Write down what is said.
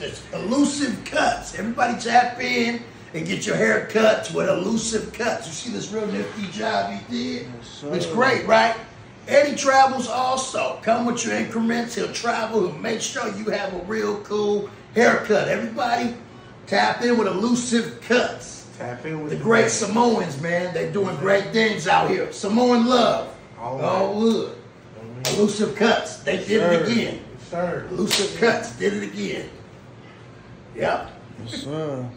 It's elusive cuts. Everybody tap in and get your hair cut with elusive cuts. You see this real nifty job he did? sir. It's great, right? Eddie travels also. Come with your increments. He'll travel. He'll make sure you have a real cool haircut. Everybody tap in with elusive cuts. Tap in with The great man. Samoans, man, They're doing great things out here. Samoan love. All All wood. Elusive cuts. They did it Sir. again. Sir. Elusive cuts. Did it again. Yep. Yes, sir.